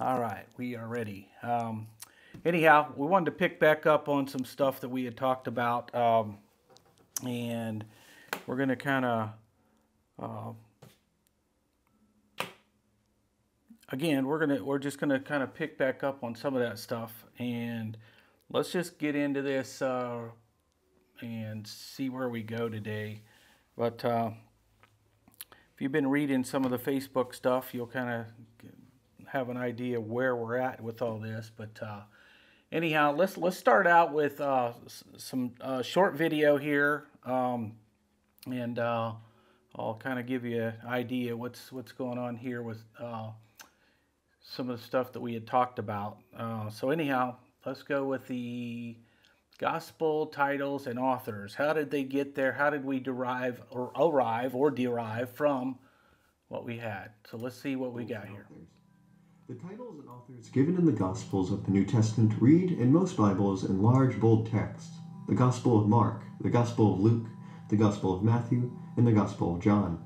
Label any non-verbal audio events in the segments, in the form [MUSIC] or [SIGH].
All right, we are ready. Um, anyhow, we wanted to pick back up on some stuff that we had talked about, um, and we're going to kind of, uh, again, we're gonna we're just going to kind of pick back up on some of that stuff, and let's just get into this uh, and see where we go today. But uh, if you've been reading some of the Facebook stuff, you'll kind of have an idea where we're at with all this. But uh, anyhow, let's let's start out with uh, some uh, short video here, um, and uh, I'll kind of give you an idea what's what's going on here with uh, some of the stuff that we had talked about. Uh, so anyhow, let's go with the gospel titles and authors. How did they get there? How did we derive or arrive or derive from what we had? So let's see what we got here. The titles and authors given in the Gospels of the New Testament read in most Bibles in large, bold text the Gospel of Mark, the Gospel of Luke, the Gospel of Matthew, and the Gospel of John.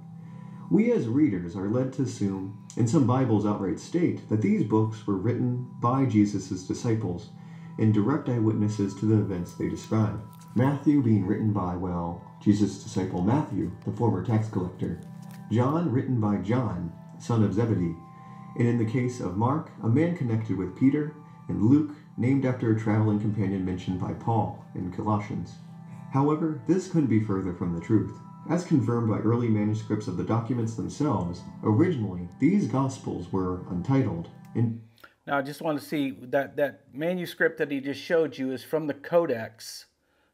We as readers are led to assume, and some Bibles outright state, that these books were written by Jesus' disciples and direct eyewitnesses to the events they describe. Matthew being written by, well, Jesus' disciple Matthew, the former tax collector. John written by John, son of Zebedee, and in the case of Mark, a man connected with Peter, and Luke, named after a traveling companion mentioned by Paul in Colossians. However, this couldn't be further from the truth. As confirmed by early manuscripts of the documents themselves, originally these Gospels were untitled. Now, I just want to see that that manuscript that he just showed you is from the Codex.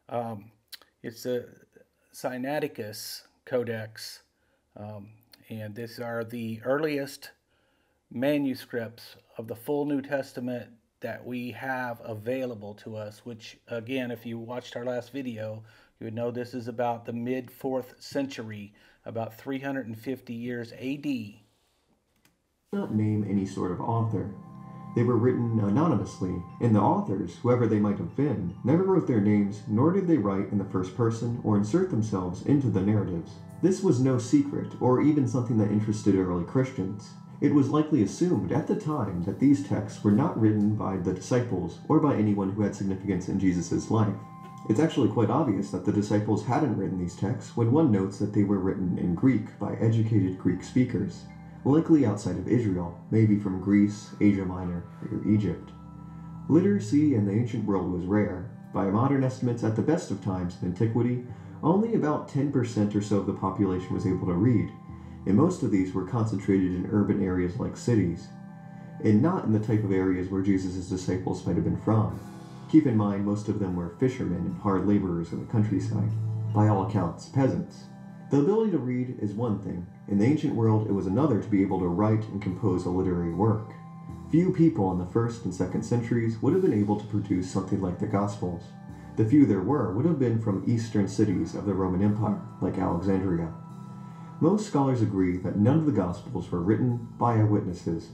Um, it's the Sinaiticus Codex, um, and these are the earliest manuscripts of the full New Testament that we have available to us, which, again, if you watched our last video, you would know this is about the mid fourth century, about 350 years AD. Not name any sort of author. They were written anonymously, and the authors, whoever they might have been, never wrote their names, nor did they write in the first person or insert themselves into the narratives. This was no secret, or even something that interested early Christians. It was likely assumed at the time that these texts were not written by the disciples or by anyone who had significance in Jesus' life. It's actually quite obvious that the disciples hadn't written these texts when one notes that they were written in Greek by educated Greek speakers, likely outside of Israel, maybe from Greece, Asia Minor, or Egypt. Literacy in the ancient world was rare. By modern estimates, at the best of times in antiquity, only about 10% or so of the population was able to read, and most of these were concentrated in urban areas like cities, and not in the type of areas where Jesus' disciples might have been from. Keep in mind, most of them were fishermen and hard laborers in the countryside, by all accounts, peasants. The ability to read is one thing. In the ancient world, it was another to be able to write and compose a literary work. Few people in the first and second centuries would have been able to produce something like the Gospels. The few there were would have been from eastern cities of the Roman Empire, like Alexandria. Most scholars agree that none of the Gospels were written by eyewitnesses,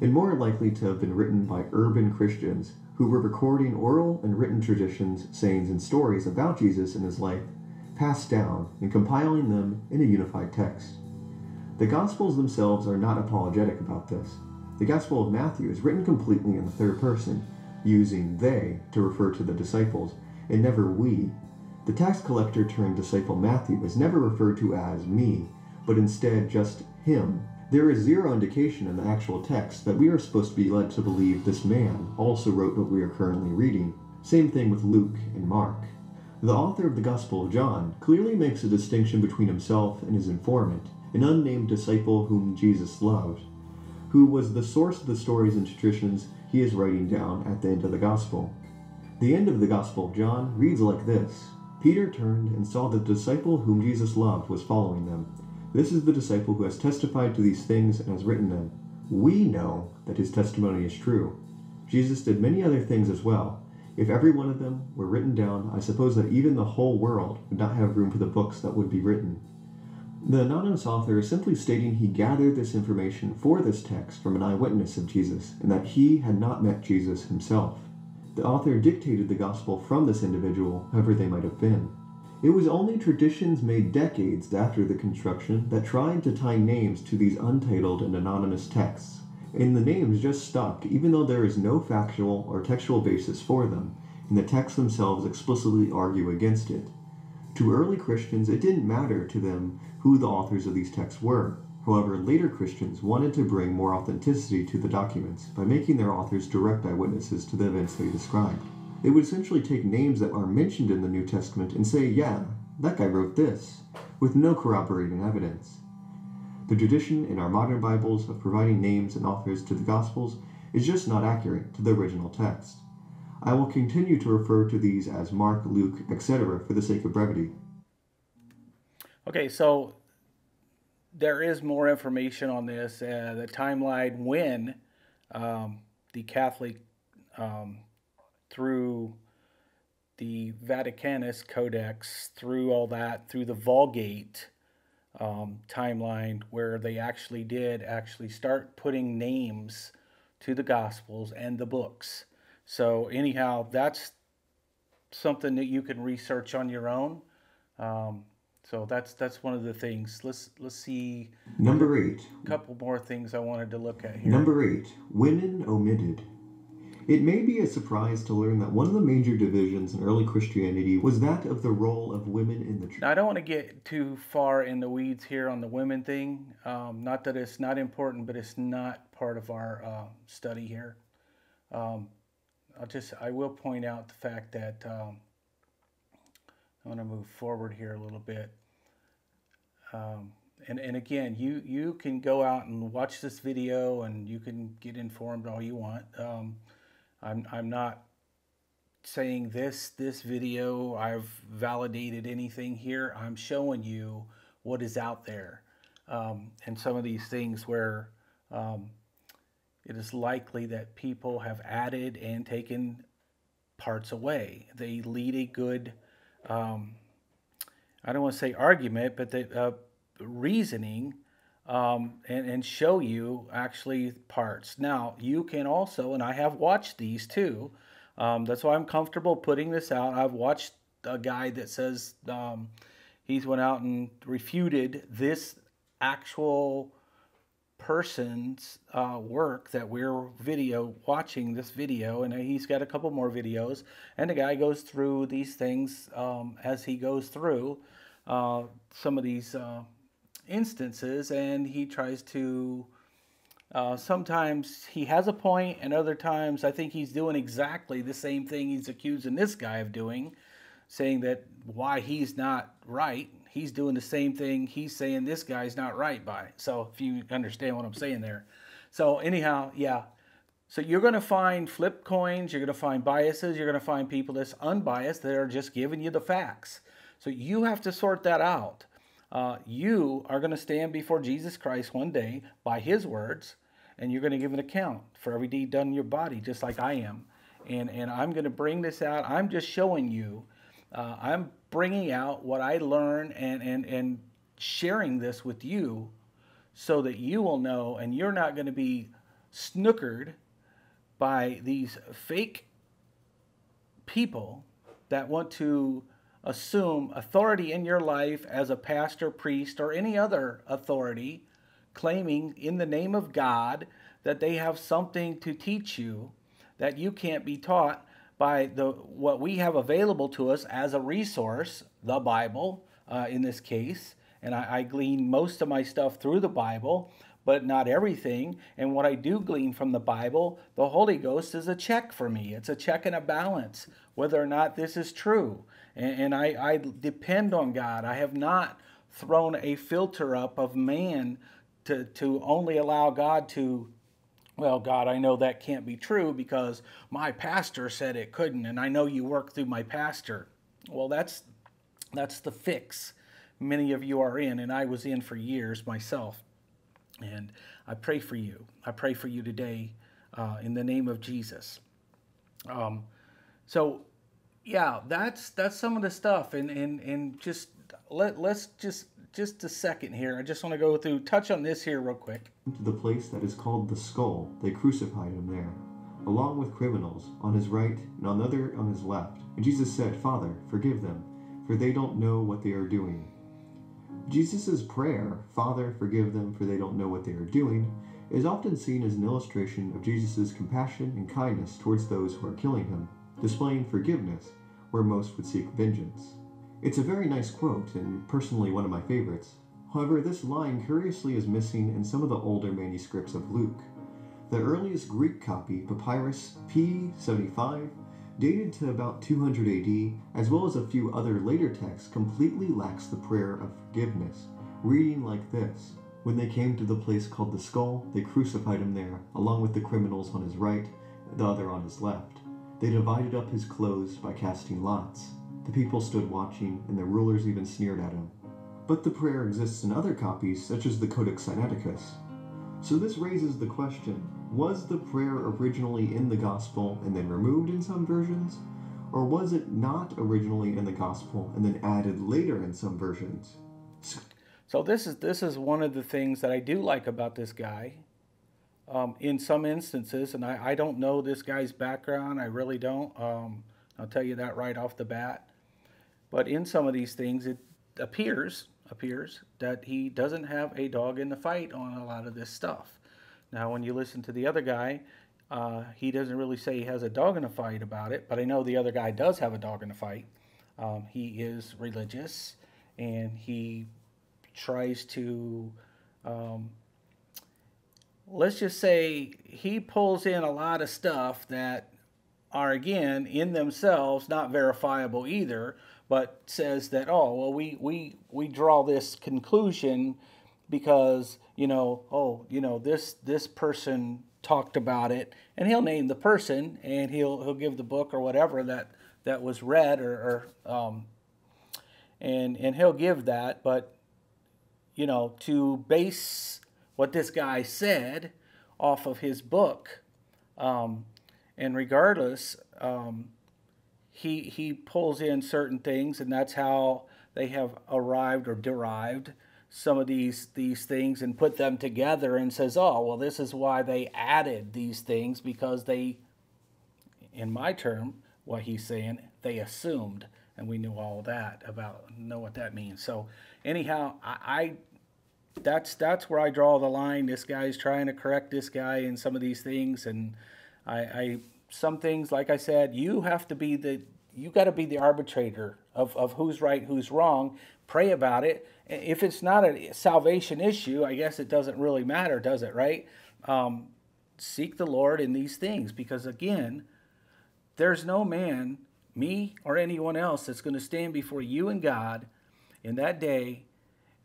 and more likely to have been written by urban Christians who were recording oral and written traditions, sayings, and stories about Jesus and his life, passed down, and compiling them in a unified text. The Gospels themselves are not apologetic about this. The Gospel of Matthew is written completely in the third person, using they to refer to the disciples, and never we. The tax collector turned disciple Matthew is never referred to as me, but instead just him. There is zero indication in the actual text that we are supposed to be led to believe this man also wrote what we are currently reading. Same thing with Luke and Mark. The author of the Gospel of John clearly makes a distinction between himself and his informant, an unnamed disciple whom Jesus loved, who was the source of the stories and traditions he is writing down at the end of the Gospel. The end of the Gospel of John reads like this Peter turned and saw that the disciple whom Jesus loved was following them this is the disciple who has testified to these things and has written them. We know that his testimony is true. Jesus did many other things as well. If every one of them were written down, I suppose that even the whole world would not have room for the books that would be written. The anonymous author is simply stating he gathered this information for this text from an eyewitness of Jesus and that he had not met Jesus himself. The author dictated the gospel from this individual, whoever they might have been. It was only traditions made decades after the construction that tried to tie names to these untitled and anonymous texts, and the names just stuck, even though there is no factual or textual basis for them, and the texts themselves explicitly argue against it. To early Christians, it didn't matter to them who the authors of these texts were. However, later Christians wanted to bring more authenticity to the documents by making their authors direct eyewitnesses to the events they described. They would essentially take names that are mentioned in the New Testament and say, yeah, that guy wrote this, with no corroborating evidence. The tradition in our modern Bibles of providing names and authors to the Gospels is just not accurate to the original text. I will continue to refer to these as Mark, Luke, etc. for the sake of brevity. Okay, so there is more information on this, uh, the timeline when um, the Catholic, um, through the Vaticanus Codex, through all that, through the Vulgate, um, timeline where they actually did actually start putting names to the Gospels and the books. So anyhow, that's something that you can research on your own. Um, so that's that's one of the things. Let's let's see. Number eight. A couple more things I wanted to look at here. Number eight. Women omitted. It may be a surprise to learn that one of the major divisions in early Christianity was that of the role of women in the church. Now, I don't want to get too far in the weeds here on the women thing. Um, not that it's not important, but it's not part of our uh, study here. Um, I'll just I will point out the fact that um, I want to move forward here a little bit. Um, and, and again, you, you can go out and watch this video and you can get informed all you want. I'm, I'm not saying this this video I've validated anything here. I'm showing you what is out there um, and some of these things where um, it is likely that people have added and taken parts away. They lead a good, um, I don't want to say argument, but the uh, reasoning um, and, and show you actually parts. Now, you can also, and I have watched these too. Um, that's why I'm comfortable putting this out. I've watched a guy that says um, he's went out and refuted this actual person's uh, work that we're video watching this video and he's got a couple more videos and the guy goes through these things um, as he goes through uh, some of these uh, instances and he tries to uh, sometimes he has a point and other times i think he's doing exactly the same thing he's accusing this guy of doing saying that why he's not right he's doing the same thing he's saying this guy's not right by. So if you understand what i'm saying there. So anyhow yeah. So you're going to find flip coins you're going to find biases you're going to find people that's unbiased that are just giving you the facts. So you have to sort that out uh, you are going to stand before Jesus Christ one day by his words, and you're going to give an account for every deed done in your body, just like I am. And, and I'm going to bring this out. I'm just showing you, uh, I'm bringing out what I learn and, and, and sharing this with you so that you will know and you're not going to be snookered by these fake people that want to assume authority in your life as a pastor, priest, or any other authority, claiming in the name of God that they have something to teach you that you can't be taught by the what we have available to us as a resource, the Bible uh, in this case. And I, I glean most of my stuff through the Bible, but not everything. And what I do glean from the Bible, the Holy Ghost is a check for me. It's a check and a balance whether or not this is true and, and I, I depend on God. I have not thrown a filter up of man to, to only allow God to, well, God, I know that can't be true because my pastor said it couldn't, and I know you work through my pastor. Well, that's that's the fix many of you are in, and I was in for years myself. And I pray for you. I pray for you today uh, in the name of Jesus. Um, so yeah, that's that's some of the stuff, and and and just let let's just just a second here. I just want to go through touch on this here real quick. To the place that is called the skull, they crucified him there, along with criminals on his right and another on his left. And Jesus said, "Father, forgive them, for they don't know what they are doing." Jesus' prayer, "Father, forgive them, for they don't know what they are doing," is often seen as an illustration of Jesus' compassion and kindness towards those who are killing him, displaying forgiveness where most would seek vengeance. It's a very nice quote, and personally one of my favorites. However, this line curiously is missing in some of the older manuscripts of Luke. The earliest Greek copy, Papyrus P75, dated to about 200 AD, as well as a few other later texts, completely lacks the prayer of forgiveness, reading like this When they came to the place called the skull, they crucified him there, along with the criminals on his right, the other on his left. They divided up his clothes by casting lots. The people stood watching, and the rulers even sneered at him. But the prayer exists in other copies, such as the Codex Sinaiticus. So this raises the question was the prayer originally in the Gospel and then removed in some versions? Or was it not originally in the Gospel and then added later in some versions? So this is this is one of the things that I do like about this guy. Um, in some instances, and I, I don't know this guy's background, I really don't. Um, I'll tell you that right off the bat. But in some of these things, it appears appears that he doesn't have a dog in the fight on a lot of this stuff. Now, when you listen to the other guy, uh, he doesn't really say he has a dog in a fight about it, but I know the other guy does have a dog in a fight. Um, he is religious and he tries to, um, let's just say, he pulls in a lot of stuff that are, again, in themselves not verifiable either, but says that, oh, well, we, we, we draw this conclusion because you know oh you know this this person talked about it and he'll name the person and he'll he'll give the book or whatever that that was read or, or um, and and he'll give that but you know to base what this guy said off of his book um, and regardless um, he he pulls in certain things and that's how they have arrived or derived some of these these things and put them together and says, "Oh, well, this is why they added these things because they, in my term, what he's saying, they assumed, and we knew all that about know what that means." So, anyhow, I, I that's that's where I draw the line. This guy's trying to correct this guy in some of these things, and I, I some things, like I said, you have to be the you got to be the arbitrator of, of who's right, who's wrong. Pray about it if it's not a salvation issue, I guess it doesn't really matter, does it, right? Um, seek the Lord in these things because, again, there's no man, me or anyone else, that's going to stand before you and God in that day.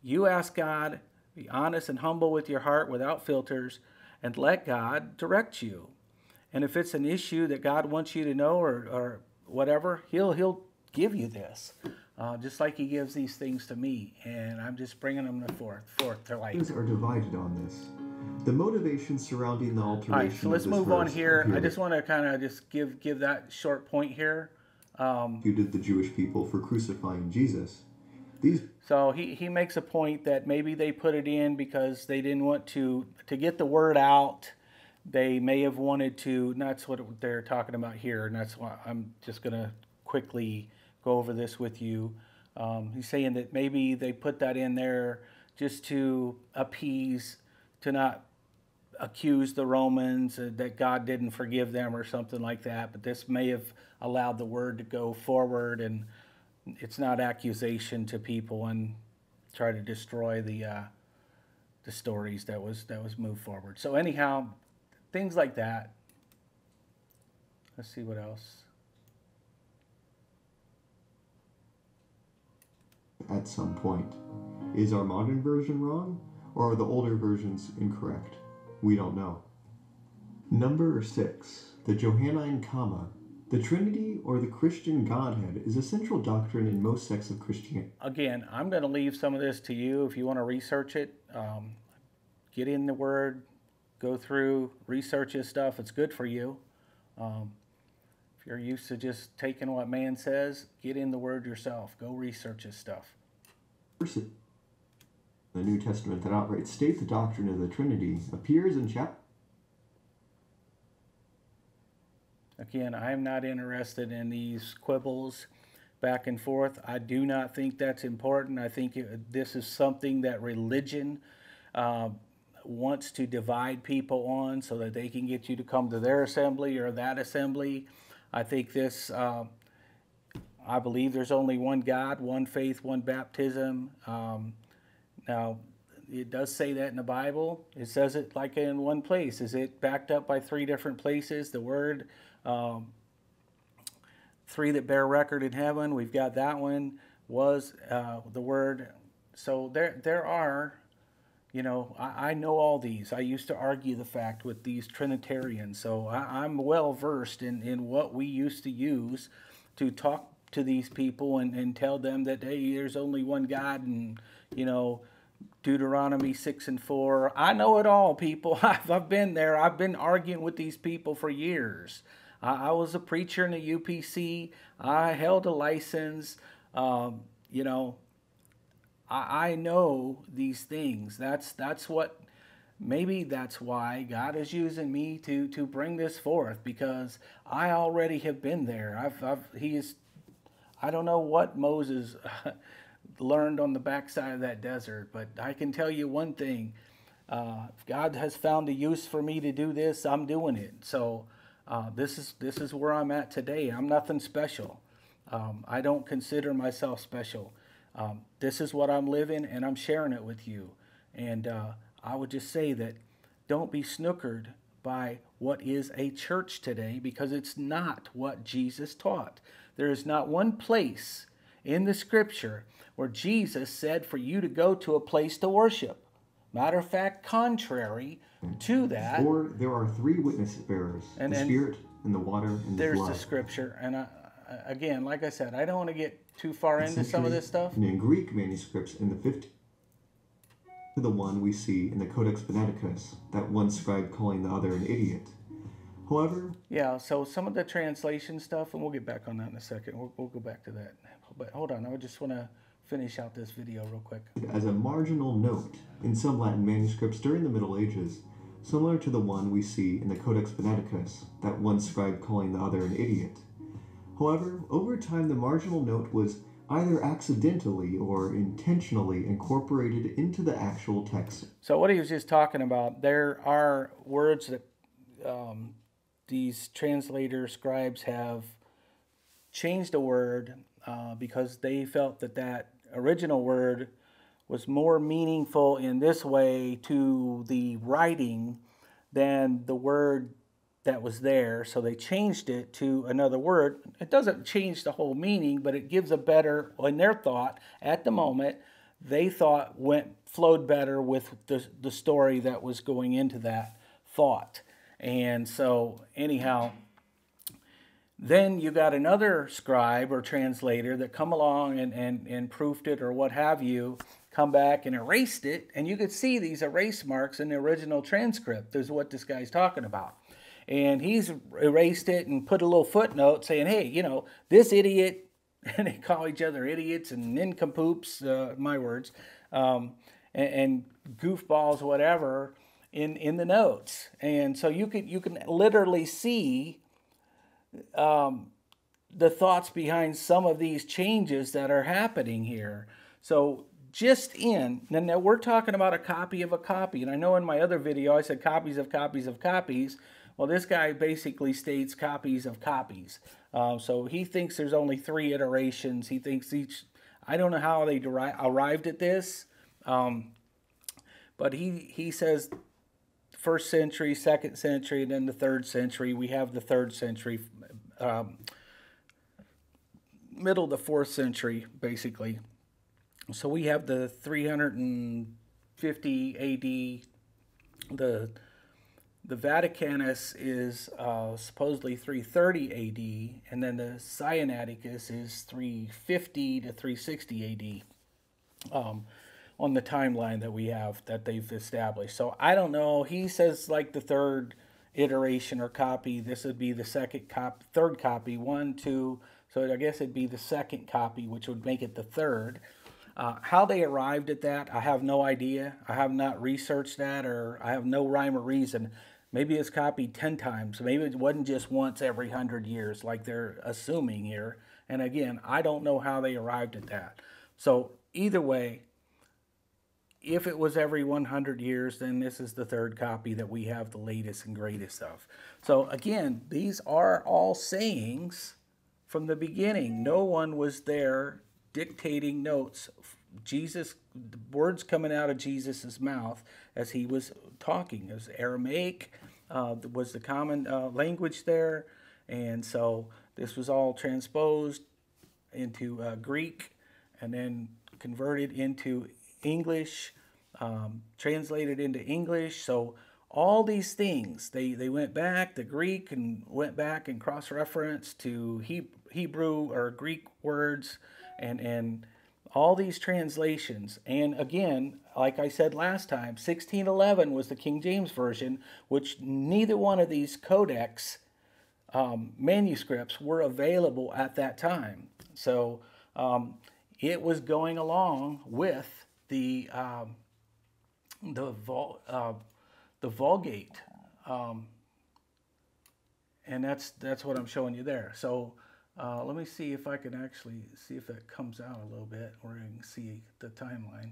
You ask God, be honest and humble with your heart without filters, and let God direct you. And if it's an issue that God wants you to know or, or whatever, He'll He'll give you this uh, just like he gives these things to me, and I'm just bringing them to forth. Forth, they're like things are divided on this. The motivation surrounding the alteration. All right, so let's move on here. I just want to kind of just give give that short point here. Um, you did the Jewish people for crucifying Jesus. So he, he makes a point that maybe they put it in because they didn't want to to get the word out. They may have wanted to. that's what they're talking about here, and that's why I'm just gonna quickly go over this with you. Um, he's saying that maybe they put that in there just to appease, to not accuse the Romans uh, that God didn't forgive them or something like that. But this may have allowed the word to go forward, and it's not accusation to people and try to destroy the uh, the stories that was that was moved forward. So anyhow, things like that. Let's see what else. at some point. Is our modern version wrong, or are the older versions incorrect? We don't know. Number 6. The Johannine Comma. The Trinity or the Christian Godhead is a central doctrine in most sects of Christianity. Again, I'm going to leave some of this to you if you want to research it. Um, get in the Word, go through, research this stuff. It's good for you. Um, if you're used to just taking what man says, get in the Word yourself. Go research this stuff the New Testament that outright state the doctrine of the Trinity appears in chapter. Again, I am not interested in these quibbles back and forth. I do not think that's important. I think this is something that religion, uh, wants to divide people on so that they can get you to come to their assembly or that assembly. I think this, uh, I believe there's only one God, one faith, one baptism. Um, now, it does say that in the Bible. It says it like in one place. Is it backed up by three different places? The word, um, three that bear record in heaven. We've got that one. Was uh, the word. So there, there are. You know, I, I, know all these. I used to argue the fact with these Trinitarians, so I, I'm well versed in, in what we used to use to talk to these people and, and tell them that hey, there's only one God, and you know, Deuteronomy 6 and 4. I know it all, people. [LAUGHS] I've, I've been there. I've been arguing with these people for years. I, I was a preacher in the UPC. I held a license. Um, you know, I, I know these things. That's that's what maybe that's why God is using me to to bring this forth because I already have been there. I've, I've he is I don't know what Moses [LAUGHS] learned on the backside of that desert. But I can tell you one thing uh, if God has found a use for me to do this, I'm doing it. So uh, this, is, this is where I'm at today. I'm nothing special. Um, I don't consider myself special. Um, this is what I'm living, and I'm sharing it with you. And uh, I would just say that don't be snookered by what is a church today because it's not what Jesus taught. There is not one place in the scripture where Jesus said for you to go to a place to worship. Matter of fact, contrary to that. Or there are three witness bearers and, the and Spirit and the water and the blood. There's the scripture. And I, again, like I said, I don't want to get too far into some of this stuff. And in Greek manuscripts in the 50s, to the one we see in the Codex Sinaiticus, that one scribe calling the other an idiot. However, yeah. So some of the translation stuff, and we'll get back on that in a second. We'll, we'll go back to that. But hold on, I just want to finish out this video real quick. As a marginal note in some Latin manuscripts during the Middle Ages, similar to the one we see in the Codex Sinaiticus, that one scribe calling the other an idiot. However, over time the marginal note was either accidentally or intentionally incorporated into the actual text. So, what he was just talking about, there are words that um, these translator scribes have changed a word uh, because they felt that that original word was more meaningful in this way to the writing than the word that was there. So they changed it to another word. It doesn't change the whole meaning, but it gives a better, in their thought at the moment, they thought went flowed better with the, the story that was going into that thought. And so, anyhow, then you got another scribe or translator that come along and, and, and proofed it or what have you, come back and erased it, and you could see these erase marks in the original transcript. There's what this guy's talking about. And he's erased it and put a little footnote saying, hey, you know, this idiot, [LAUGHS] and they call each other idiots and nincompoops, uh, my words, um, and, and goofballs, whatever, in, in the notes. And so you can, you can literally see um, the thoughts behind some of these changes that are happening here. So just in, now we're talking about a copy of a copy, and I know in my other video I said copies of copies of copies. Well, this guy basically states copies of copies. Uh, so he thinks there's only three iterations. He thinks each, I don't know how they arrived at this, um, but he, he says first century, second century, and then the third century. We have the third century um, middle of the fourth century, basically. So we have the 350 AD. The the Vaticanus is uh, supposedly 330 AD, and then the Sinaiticus is 350 to 360 AD. Um, on the timeline that we have that they've established. So I don't know. He says like the third iteration or copy. This would be the second cop, third copy, one, two. So I guess it'd be the second copy, which would make it the third. Uh, how they arrived at that, I have no idea. I have not researched that, or I have no rhyme or reason. Maybe it's copied 10 times. Maybe it wasn't just once every 100 years, like they're assuming here. And again, I don't know how they arrived at that. So, either way, if it was every 100 years, then this is the third copy that we have the latest and greatest of. So again, these are all sayings from the beginning. No one was there dictating notes. Jesus, words coming out of Jesus' mouth as he was talking. It was Aramaic, uh, was the common uh, language there. And so this was all transposed into uh, Greek and then converted into English, um, translated into English. So all these things, they, they went back, the Greek, and went back and cross referenced to he, Hebrew or Greek words and, and all these translations. And again, like I said last time, 1611 was the King James Version, which neither one of these codex um, manuscripts were available at that time. So um, it was going along with the um, the Vul, uh, the Vulgate, um, and that's that's what I'm showing you there. So uh, let me see if I can actually see if that comes out a little bit, or you can see the timeline.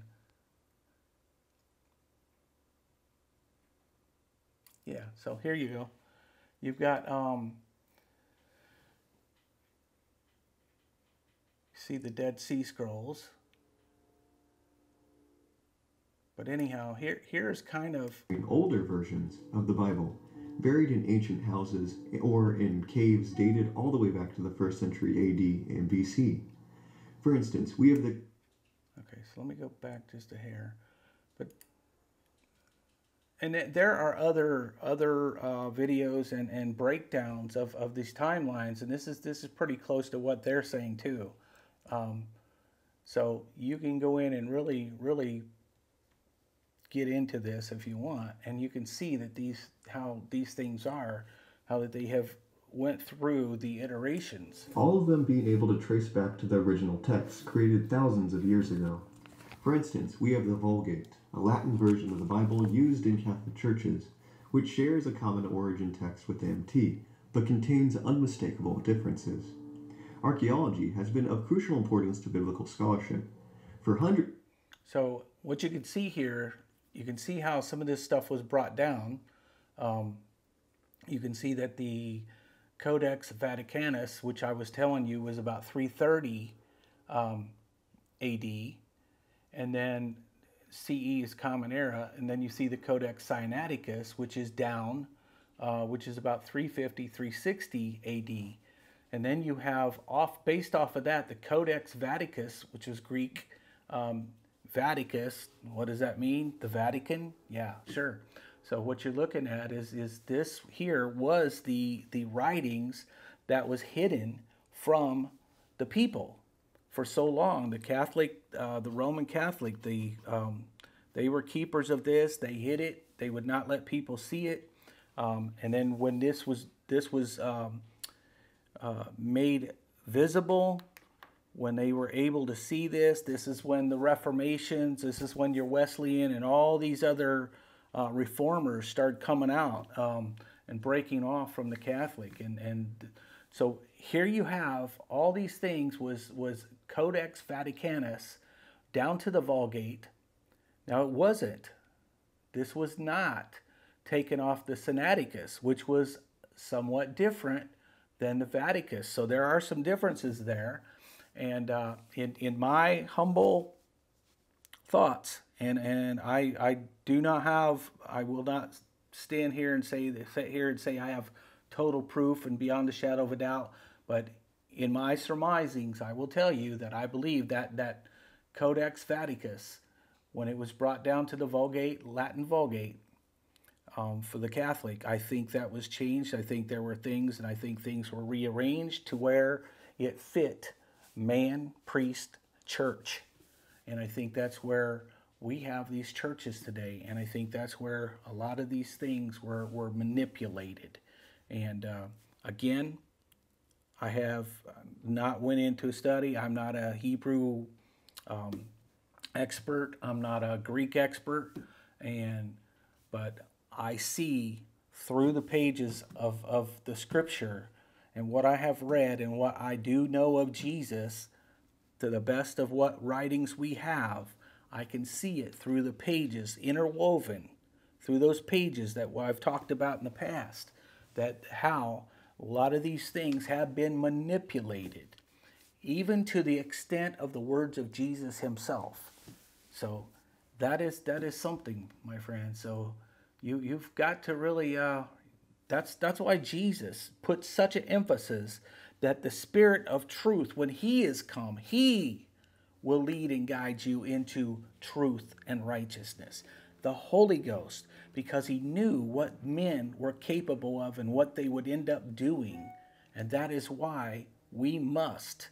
Yeah, so here you go. You've got um, see the Dead Sea Scrolls. But anyhow, here here's kind of older versions of the Bible, buried in ancient houses or in caves dated all the way back to the first century AD and BC. For instance, we have the Okay, so let me go back just a hair. But and there are other other uh, videos and, and breakdowns of, of these timelines, and this is this is pretty close to what they're saying too. Um, so you can go in and really, really get into this if you want, and you can see that these how these things are, how that they have went through the iterations. All of them being able to trace back to the original text created thousands of years ago. For instance, we have the Vulgate, a Latin version of the Bible used in Catholic churches, which shares a common origin text with the MT, but contains unmistakable differences archaeology has been of crucial importance to biblical scholarship. For hundreds. So, what you can see here, you can see how some of this stuff was brought down. Um, you can see that the Codex Vaticanus, which I was telling you was about 330 um, AD, and then CE is Common Era, and then you see the Codex Sinaiticus, which is down, uh, which is about 350, 360 AD. And then you have off based off of that the Codex Vaticus, which is Greek um, Vaticus. What does that mean? The Vatican? Yeah, sure. So what you're looking at is is this here was the the writings that was hidden from the people for so long. The Catholic, uh, the Roman Catholic, the um, they were keepers of this. They hid it. They would not let people see it. Um, and then when this was this was um, uh, made visible when they were able to see this. This is when the Reformations, this is when your Wesleyan and all these other uh, reformers started coming out um, and breaking off from the Catholic. And, and so here you have all these things was, was Codex Vaticanus down to the Vulgate. Now it wasn't. This was not taken off the Sinaiticus, which was somewhat different than the Vaticus. So there are some differences there. And uh, in, in my humble thoughts, and, and I, I do not have, I will not stand here and say, sit here and say I have total proof and beyond the shadow of a doubt, but in my surmisings, I will tell you that I believe that that Codex Vaticus, when it was brought down to the Vulgate, Latin Vulgate, um, for the Catholic. I think that was changed. I think there were things, and I think things were rearranged to where it fit man, priest, church. And I think that's where we have these churches today. And I think that's where a lot of these things were, were manipulated. And uh, again, I have not went into a study. I'm not a Hebrew um, expert. I'm not a Greek expert. And but I see through the pages of, of the scripture and what I have read and what I do know of Jesus, to the best of what writings we have, I can see it through the pages, interwoven through those pages that I've talked about in the past, that how a lot of these things have been manipulated, even to the extent of the words of Jesus himself. So that is that is something, my friend. So you you've got to really uh, that's that's why Jesus put such an emphasis that the Spirit of truth, when He is come, He will lead and guide you into truth and righteousness. The Holy Ghost, because He knew what men were capable of and what they would end up doing. And that is why we must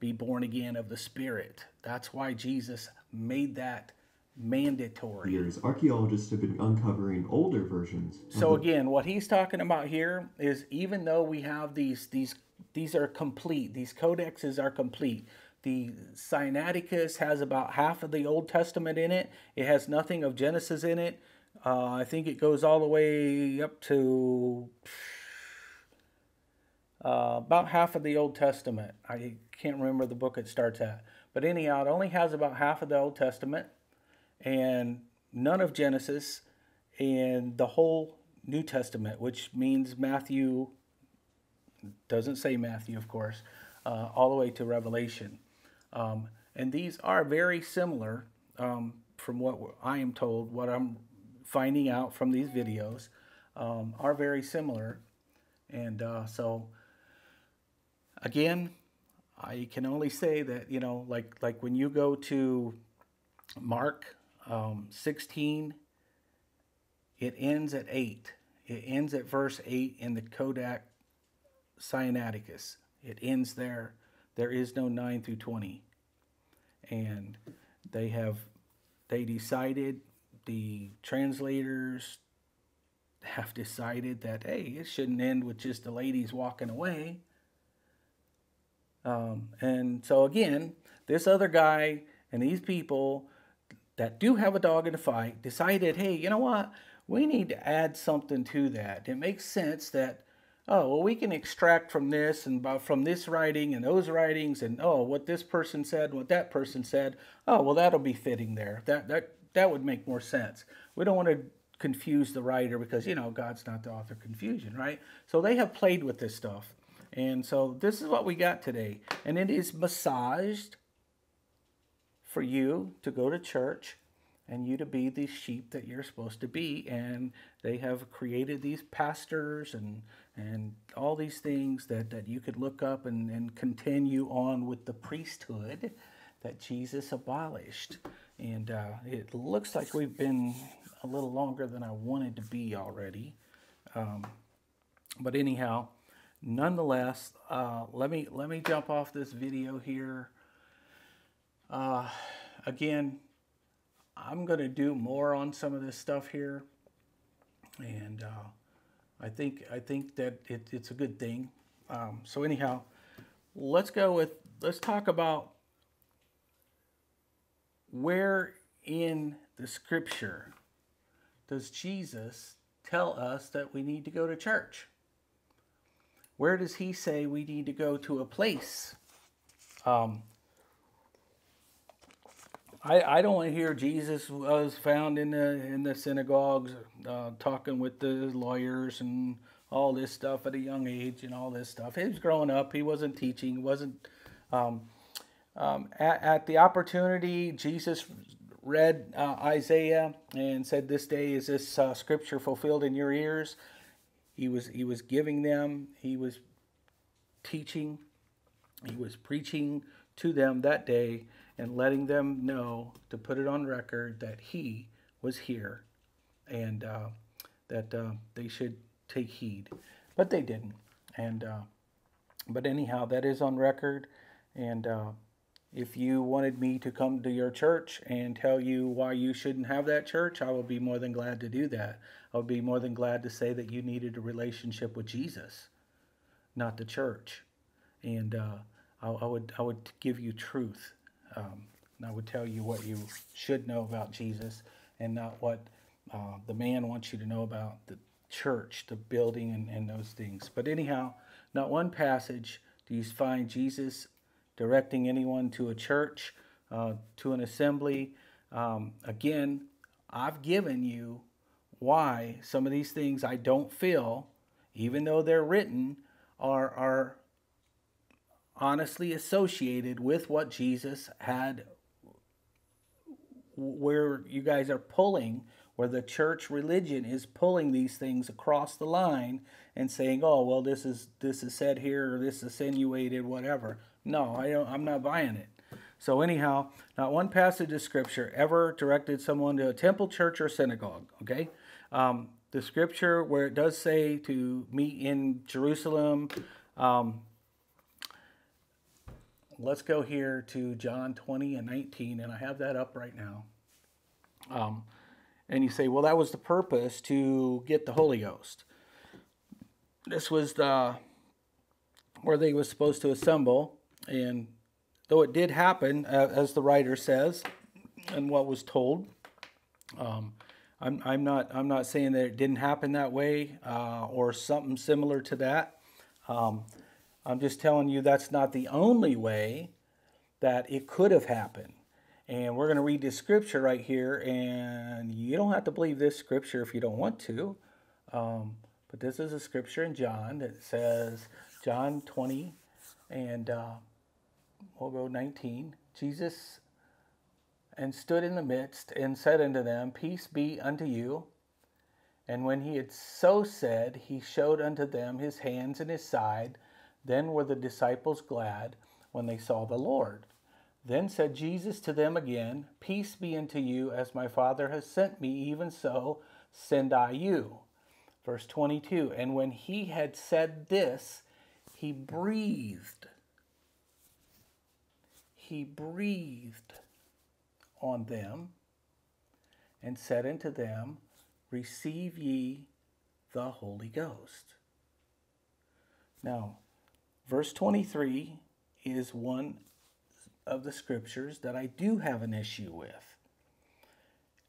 be born again of the Spirit. That's why Jesus made that mandatory. Years, archaeologists have been uncovering older versions. So again, what he's talking about here is even though we have these these these are complete, these codexes are complete. The Sinaiticus has about half of the Old Testament in it. It has nothing of Genesis in it. Uh, I think it goes all the way up to uh, about half of the Old Testament. I can't remember the book it starts at. But anyhow, it only has about half of the Old Testament and none of Genesis and the whole New Testament, which means Matthew, doesn't say Matthew, of course, uh, all the way to Revelation. Um, and these are very similar um, from what I am told, what I'm finding out from these videos, um, are very similar. And uh, so, again, I can only say that, you know, like, like when you go to Mark um, 16, it ends at 8. It ends at verse 8 in the Codex Sinaiticus. It ends there. There is no 9 through 20. And they have, they decided, the translators have decided that, hey, it shouldn't end with just the ladies walking away. Um, and so again, this other guy and these people that do have a dog in the fight decided, hey, you know what? We need to add something to that. It makes sense that, oh, well, we can extract from this and from this writing and those writings and, oh, what this person said, what that person said. Oh, well, that'll be fitting there. That, that, that would make more sense. We don't want to confuse the writer because, you know, God's not the author of confusion, right? So they have played with this stuff. And so this is what we got today. And it is massaged for you to go to church and you to be the sheep that you're supposed to be. And they have created these pastors and and all these things that, that you could look up and, and continue on with the priesthood that Jesus abolished. And uh, it looks like we've been a little longer than I wanted to be already. Um, but anyhow, nonetheless, uh, let me let me jump off this video here. Uh, again, I'm going to do more on some of this stuff here, and uh, I think I think that it, it's a good thing. Um, so anyhow, let's go with let's talk about where in the Scripture does Jesus tell us that we need to go to church? Where does he say we need to go to a place? Um, I, I don't want to hear Jesus was found in the in the synagogues uh, talking with the lawyers and all this stuff at a young age and all this stuff. He was growing up. He wasn't teaching. He wasn't. Um, um, at, at, the opportunity, Jesus read uh, Isaiah and said, "This day is this uh, scripture fulfilled in your ears." He was he was giving them. He was teaching. He was preaching to them that day and letting them know to put it on record that he was here and uh, that uh, they should take heed. But they didn't. And uh, but anyhow, that is on record. And uh, if you wanted me to come to your church and tell you why you shouldn't have that church, I will be more than glad to do that. I would be more than glad to say that you needed a relationship with Jesus, not the church. And uh, I, I would I would give you truth um, and I would tell you what you should know about Jesus and not what uh, the man wants you to know about the church, the building, and, and those things. But anyhow, not one passage do you find Jesus directing anyone to a church, uh, to an assembly, Um, again, I've given you why some of these things I don't feel, even though they're written, are, are honestly associated with what Jesus had, where you guys are pulling, where the church religion is pulling these things across the line and saying, "Oh, well, this is this is said here, or this is insinuated, whatever." No, I don't. I'm not buying it. So anyhow, not one passage of scripture ever directed someone to a temple, church, or synagogue. Okay, um, the scripture where it does say to meet in Jerusalem. Um, let's go here to John 20 and 19, and I have that up right now. Um, and you say, well, that was the purpose to get the Holy Ghost. This was the where they were supposed to assemble, and though it did happen, as the writer says, and what was told, um, I'm, I'm not I'm not saying that it didn't happen that way uh, or something similar to that. Um, I'm just telling you that's not the only way that it could have happened. And we're going to read this scripture right here, and you don't have to believe this scripture if you don't want to. Um, but this is a scripture in John that says, John 20, and uh, we'll go 19. Jesus and stood in the midst and said unto them, Peace be unto you. And when he had so said, he showed unto them his hands and his side. Then were the disciples glad when they saw the Lord. Then said Jesus to them again, Peace be unto you, as my Father has sent me, even so send I you. Verse 22 And when he had said this, he breathed. He breathed on them and said unto them, Receive ye the Holy Ghost. Now, verse 23 is one of the scriptures that I do have an issue with.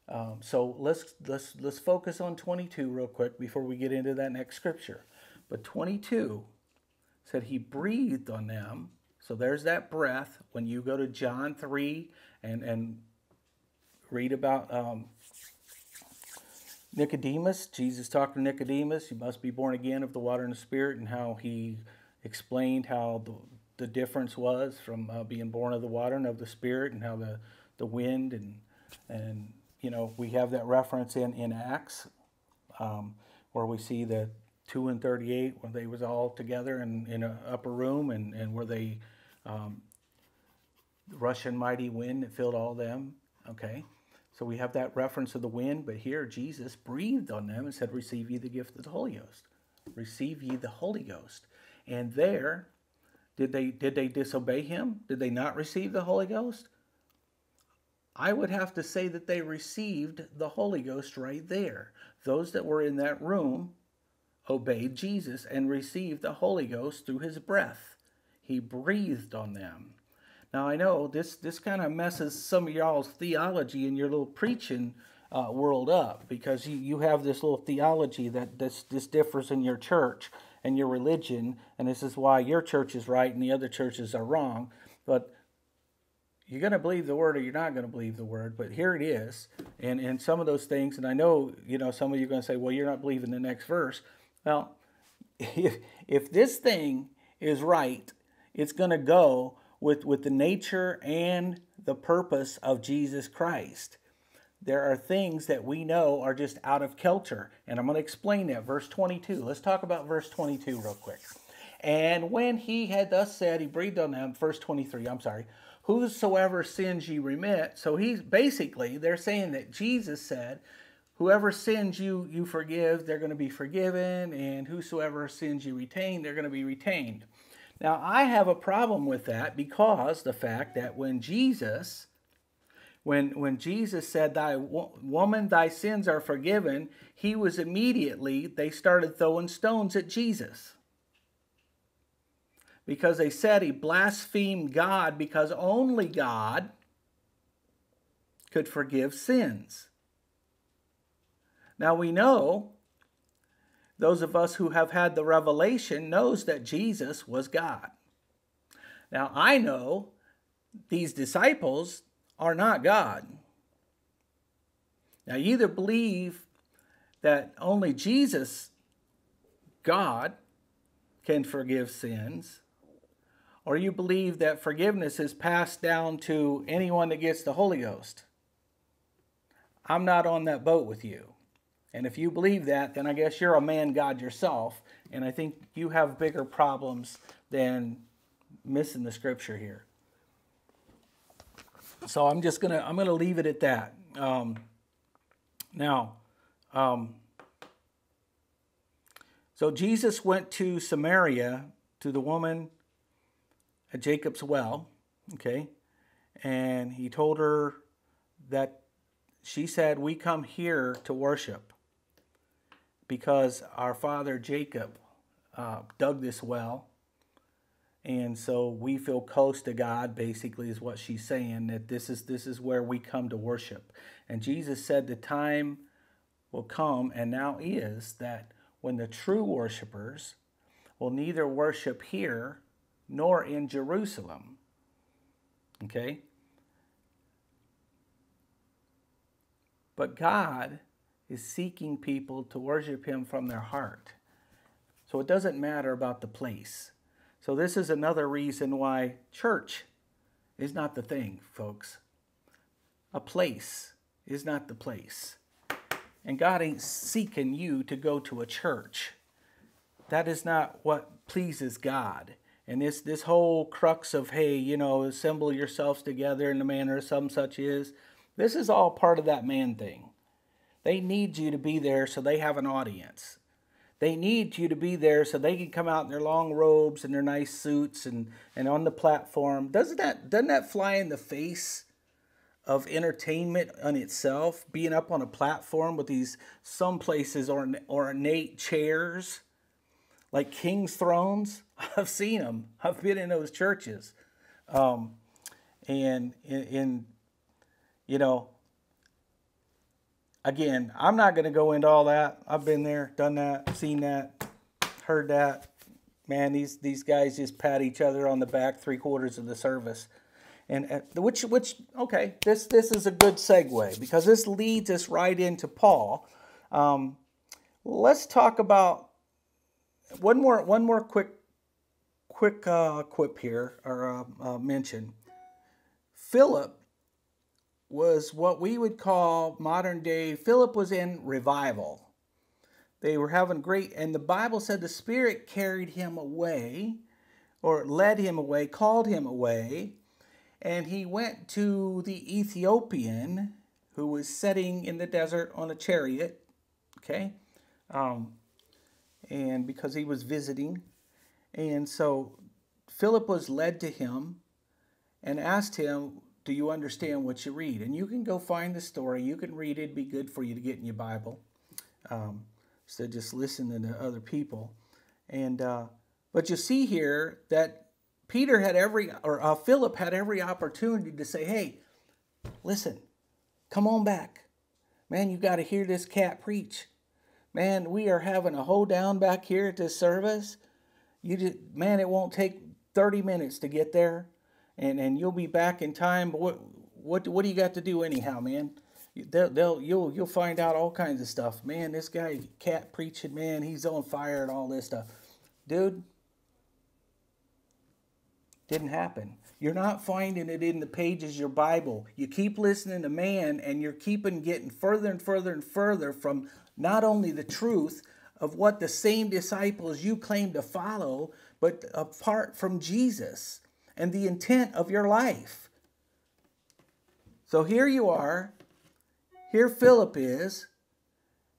Um, so let's let's let's focus on 22 real quick before we get into that next scripture. But 22 said he breathed on them. So there's that breath. When you go to John 3 and and read about um, Nicodemus, Jesus talked to Nicodemus. You must be born again of the water and the Spirit, and how he explained how the the difference was from uh, being born of the water and of the spirit and how the, the wind and and you know we have that reference in in acts um, where we see the 2 and 38 where they was all together in, in an upper room and, and where they um, russian mighty wind that filled all them okay? So we have that reference of the wind but here jesus breathed on them and said receive ye the gift of the holy ghost. Receive ye the holy ghost and there did they did they disobey him? Did they not receive the Holy Ghost? I would have to say that they received the Holy Ghost right there. Those that were in that room obeyed Jesus and received the Holy Ghost through his breath. He breathed on them. Now I know this this kind of messes some of y'all's theology and your little preaching uh, world up because you, you have this little theology that this this differs in your church and your religion, and this is why your church is right and the other churches are wrong. But you're going to believe the word or you're not going to believe the word, but here it is. And, and some of those things, and I know, you know, some of you are going to say, well, you're not believing the next verse. Well, if, if this thing is right, it's going to go with, with the nature and the purpose of Jesus Christ there are things that we know are just out of kilter. And I'm going to explain that. Verse 22. Let's talk about verse 22 real quick. And when he had thus said, he breathed on them, verse 23, I'm sorry, whosoever sins ye remit. So he's basically, they're saying that Jesus said, whoever sins you, you forgive, they're going to be forgiven. And whosoever sins you retain, they're going to be retained. Now, I have a problem with that because the fact that when Jesus when, when Jesus said, Thy woman, thy sins are forgiven, he was immediately, they started throwing stones at Jesus. Because they said he blasphemed God because only God could forgive sins. Now we know, those of us who have had the revelation knows that Jesus was God. Now I know these disciples are not God. Now, you either believe that only Jesus, God, can forgive sins, or you believe that forgiveness is passed down to anyone that gets the Holy Ghost. I'm not on that boat with you. And if you believe that, then I guess you're a man God yourself. And I think you have bigger problems than missing the scripture here. So I'm just gonna I'm gonna leave it at that. Um, now, um, so Jesus went to Samaria to the woman at Jacob's well, okay, and he told her that she said, We come here to worship because our father Jacob uh, dug this well. And so we feel close to God, basically, is what she's saying, that this is, this is where we come to worship. And Jesus said the time will come, and now is, that when the true worshipers will neither worship here nor in Jerusalem. Okay? But God is seeking people to worship Him from their heart. So it doesn't matter about the place. So this is another reason why church is not the thing, folks. A place is not the place. And God ain't seeking you to go to a church. That is not what pleases God. And this this whole crux of hey, you know, assemble yourselves together in the manner some such is, this is all part of that man thing. They need you to be there so they have an audience. They need you to be there so they can come out in their long robes and their nice suits and, and on the platform. Doesn't that doesn't that fly in the face of entertainment on itself? Being up on a platform with these some places ornate chairs like king's thrones. [LAUGHS] I've seen them. I've been in those churches, um, and in, in you know again, I'm not going to go into all that. I've been there, done that, seen that, heard that. Man, these these guys just pat each other on the back three quarters of the service, and uh, which which okay, this this is a good segue because this leads us right into Paul. Um, let's talk about one more one more quick quick uh, quip here or uh, uh mention. Philip was what we would call modern day, Philip was in revival. They were having great, and the Bible said the Spirit carried him away, or led him away, called him away, and he went to the Ethiopian who was sitting in the desert on a chariot, okay? Um, and because he was visiting. And so Philip was led to him and asked him, do you understand what you read? And you can go find the story. You can read it. It'd be good for you to get in your Bible um, of just listening to other people. And uh, but you see here that Peter had every, or uh, Philip had every opportunity to say, "Hey, listen, come on back, man. You got to hear this cat preach, man. We are having a hoedown back here at this service. You just, man, it won't take 30 minutes to get there." And and you'll be back in time. But what what what do you got to do anyhow, man? They'll, they'll you'll you'll find out all kinds of stuff. Man, this guy cat preaching, man, he's on fire and all this stuff, dude. Didn't happen. You're not finding it in the pages of your Bible. You keep listening to man, and you're keeping getting further and further and further from not only the truth of what the same disciples you claim to follow, but apart from Jesus and the intent of your life. So here you are, here Philip is,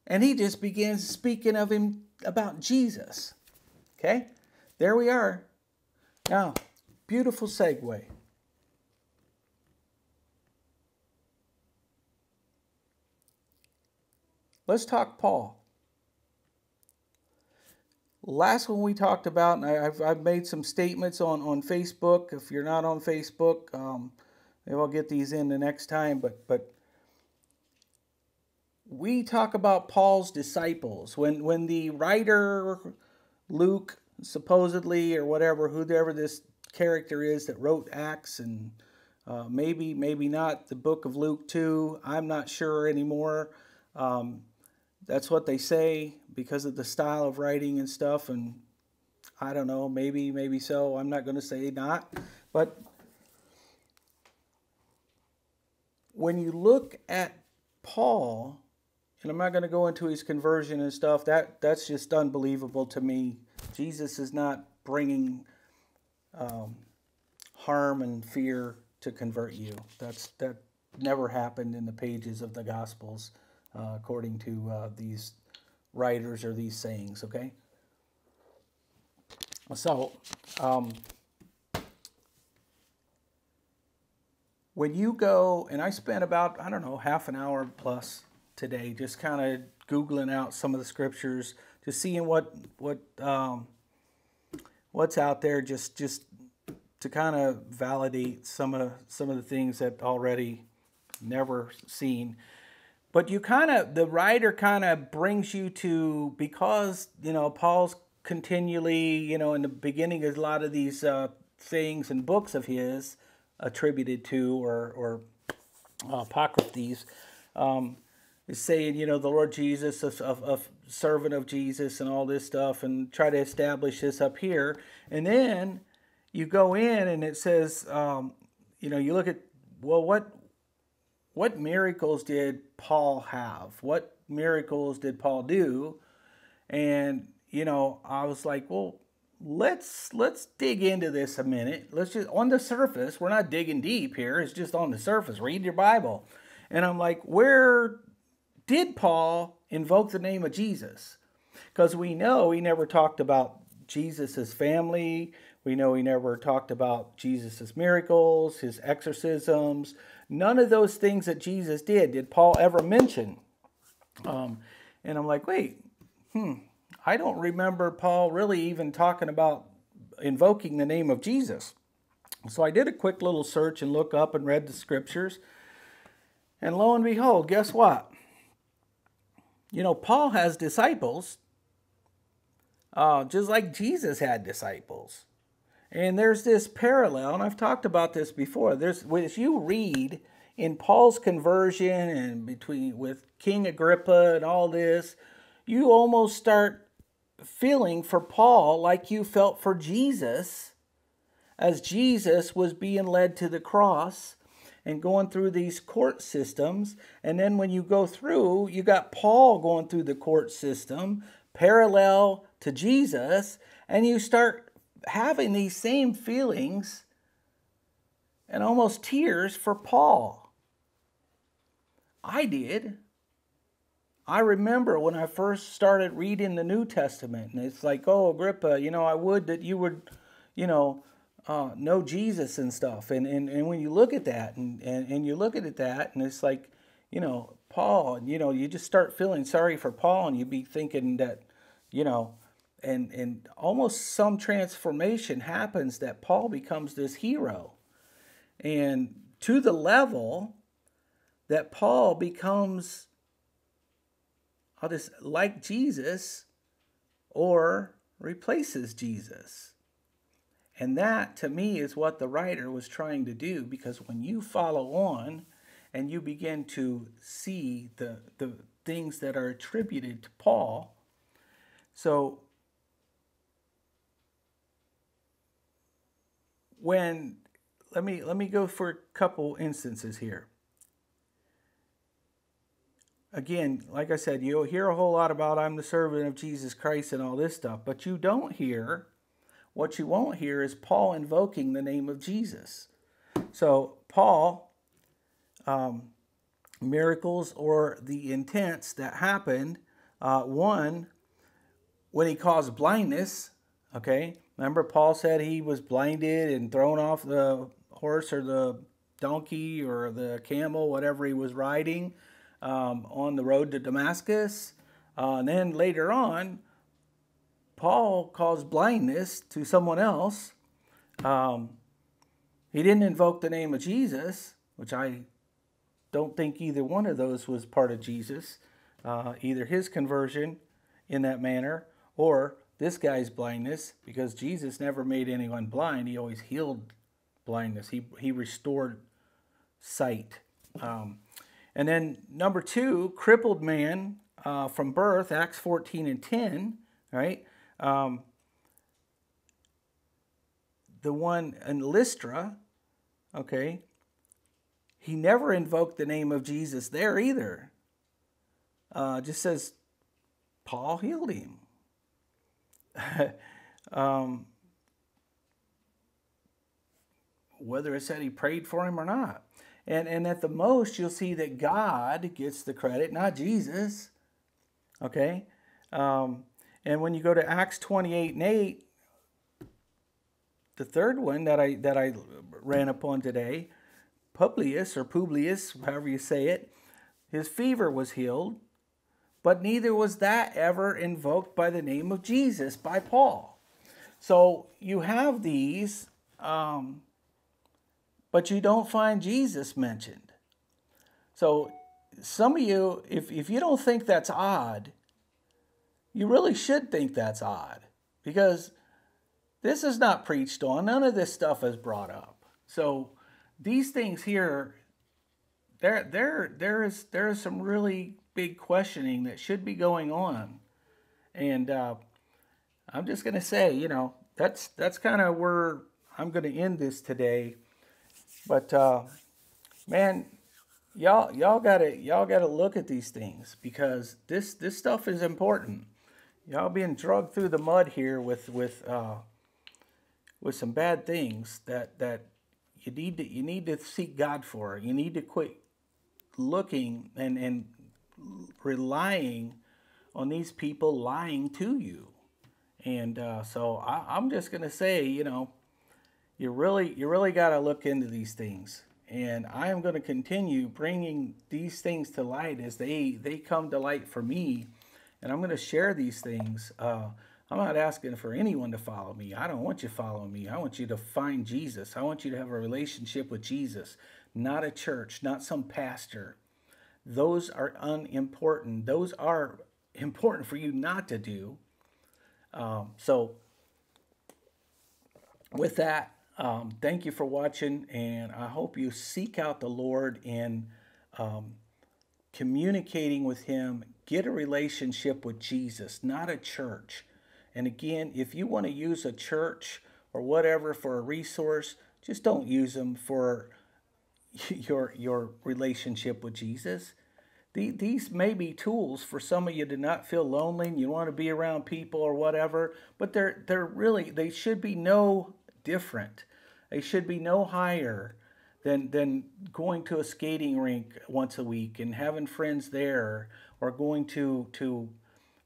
and he just begins speaking of him about Jesus. Okay? There we are. Now, beautiful segue. Let's talk Paul last one we talked about, and I, have I've made some statements on, on Facebook. If you're not on Facebook, um, maybe I'll get these in the next time. But but we talk about Paul's disciples when when the writer Luke supposedly or whatever whoever this character is that wrote Acts and Uh, maybe, maybe not the book of Luke 2. I'm not sure anymore. Um, that's what they say because of the style of writing and stuff. And I don't know, maybe, maybe so. I'm not going to say not. But when you look at Paul, and I'm not going to go into his conversion and stuff, that, that's just unbelievable to me. Jesus is not bringing um, harm and fear to convert you. That's that never happened in the pages of the Gospels, uh, according to uh, these writers or these sayings. Okay. So, um, when you go, and I spent about I don't know half an hour plus today just kind of googling out some of the scriptures, just seeing what what um, what's out there, just just to kind of validate some of some of the things that already never seen. But you kind of the writer kind of brings you to because you know Paul's continually you know in the beginning of a lot of these uh, things and books of his attributed to or or uh, apocryphes. Um, is saying, you know, the Lord Jesus, a, a, servant of Jesus, and all this stuff, and try to establish this up here. And then you go in and it says, um, you know, you look at, well, what what miracles did Paul have? What miracles did Paul do? And you know, I was like, well, let's let's dig into this a minute. Let's just on the surface. We're not digging deep here. It's just on the surface. Read your Bible. And I'm like, where did Paul invoke the name of Jesus? Because we know he never talked about Jesus' family. We know he never talked about Jesus' miracles, his exorcisms. None of those things that Jesus did did Paul ever mention. Um, and I'm like, wait, hmm, I don't remember Paul really even talking about invoking the name of Jesus. So I did a quick little search and look up and read the scriptures. And lo and behold, guess what? You know, Paul has disciples, uh, just like Jesus had disciples. And there's this parallel, and I've talked about this before. There's as you read in Paul's conversion and between with King Agrippa and all this, you almost start feeling for Paul like you felt for Jesus as Jesus was being led to the cross and going through these court systems. And then when you go through, you got Paul going through the court system parallel to Jesus, and you start having these same feelings and almost tears for Paul. I did. I remember when I first started reading the New Testament, and it's like, oh, Agrippa, you know, I would that you would, you know, uh, know Jesus and stuff. And, and, and when you look at that, and, and, and you look at that, and it's like, you know, Paul, and, you know, you just start feeling sorry for Paul, and you be thinking that, you know, and and almost some transformation happens that Paul becomes this hero. And to the level that Paul becomes I'll just like Jesus or replaces Jesus. And that to me is what the writer was trying to do because when you follow on and you begin to see the the things that are attributed to Paul so when let me let me go for a couple instances here. Again, like I said, you'll hear a whole lot about I'm the servant of Jesus Christ and all this stuff, but you don't hear what you won't hear is Paul invoking the name of Jesus. So Paul, um, miracles or the intents that happened. Uh, one, when he caused blindness, okay, Remember, Paul said he was blinded and thrown off the horse or the donkey or the camel, whatever he was riding, um, on the road to Damascus. Uh, and then later on, Paul caused blindness to someone else. Um, he didn't invoke the name of Jesus, which I don't think either one of those was part of Jesus, uh, either his conversion in that manner or this guy's blindness because Jesus never made anyone blind. He always healed blindness. He, he restored sight. Um, and then number two, crippled man uh, from birth, Acts 14 and 10, right? Um, the one in Lystra, okay, he never invoked the name of Jesus there either. Uh, just says Paul healed him. [LAUGHS] um, whether it said he prayed for him or not. And, and at the most, you'll see that God gets the credit, not Jesus. Okay? Um, and when you go to Acts 28 and 8, the third one that I, that I ran upon today, Publius or Publius, however you say it, his fever was healed, but neither was that ever invoked by the name of Jesus by Paul. So you have these um, but you don't find Jesus mentioned. So, some of you, if, if you don't think that's odd, you really should think that's odd because this is not preached on. None of this stuff is brought up. So, these things here, there, there, there is there is some really big questioning that should be going on, and uh, I'm just gonna say, you know, that's that's kind of where I'm gonna end this today. But uh, man, y'all y'all gotta y'all gotta look at these things because this this stuff is important. Y'all being drugged through the mud here with with uh, with some bad things that that you need to you need to seek God for. You need to quit looking and and relying on these people lying to you. And uh, so I, I'm just gonna say, you know, you really you really got to look into these things. And i am to continue bringing these things to light as they they come to light for me. And i'm to share these things. Uh, i'm not asking for anyone to follow me. I don't want you following me. I want you to find jesus. I want you to have a relationship with jesus. Not a church not some pastor those are unimportant those are important for you not to do um, so with that um, thank you for watching, and I hope you seek out the Lord in um, communicating with Him. Get a relationship with Jesus, not a church. And again, if you want to use a church or whatever for a resource, just don't use them for [LAUGHS] your your relationship with Jesus. These may be tools for some of you to not feel lonely and you want to be around people or whatever, but they're they're really they should be no different. They should be no higher than than going to a skating rink once a week and having friends there, or going to to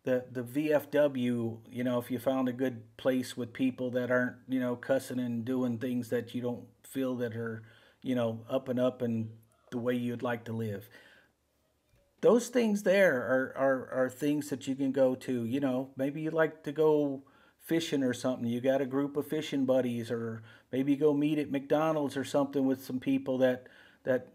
the the VFW. You know, if you found a good place with people that aren't you know cussing and doing things that you don't feel that are you know up and up and the way you'd like to live those things there are, are, are things that you can go to. You know, maybe you like to go fishing or something. You got a group of fishing buddies, or maybe go meet at McDonald's or something with some people that that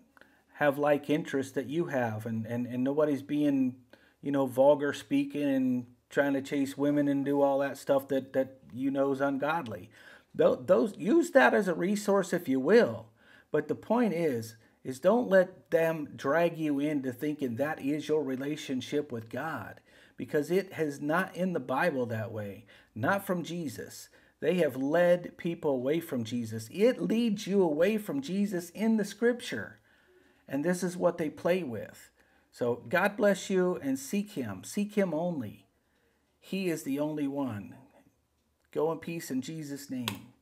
have like interests that you have, and and and nobody's being you know vulgar speaking and trying to chase women and do all that stuff that that you know is ungodly. Those use that as a resource if you will, but the point is is don't let them drag you into thinking that is your relationship with God because it has not in the Bible that way, not from Jesus. They have led people away from Jesus. It leads you away from Jesus in the scripture. And this is what they play with. So God bless you and seek Him. Seek Him only. He is the only one. Go in peace in Jesus' name.